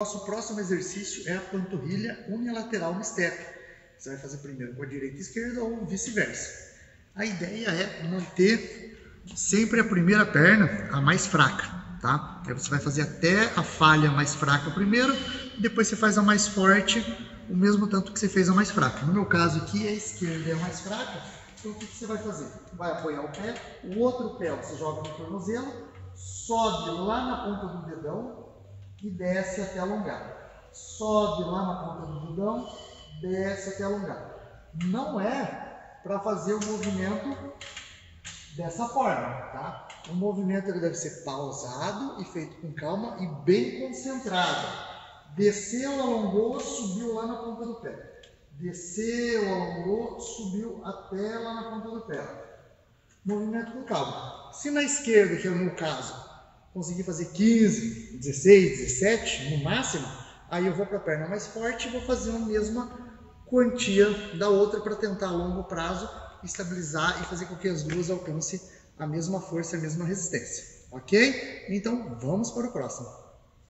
Nosso próximo exercício é a panturrilha unilateral no step. Você vai fazer primeiro com a direita e esquerda ou vice-versa. A ideia é manter sempre a primeira perna a mais fraca, tá? Aí você vai fazer até a falha mais fraca primeiro, depois você faz a mais forte, o mesmo tanto que você fez a mais fraca. No meu caso aqui, a esquerda é a mais fraca, então o que você vai fazer? Vai apoiar o pé, o outro pé você joga no tornozelo, sobe lá na ponta do dedão, e desce até alongar. Sobe lá na ponta do dedão, desce até alongar. Não é para fazer o movimento dessa forma, tá? O movimento ele deve ser pausado e feito com calma e bem concentrado. Desceu, alongou, subiu lá na ponta do pé. Desceu, alongou, subiu até lá na ponta do pé. Movimento com calma. Se na esquerda, que é o meu caso, conseguir fazer 15, 16, 17 no máximo, aí eu vou para a perna mais forte e vou fazer a mesma quantia da outra para tentar a longo prazo estabilizar e fazer com que as duas alcancem a mesma força e a mesma resistência. Ok? Então vamos para o próximo.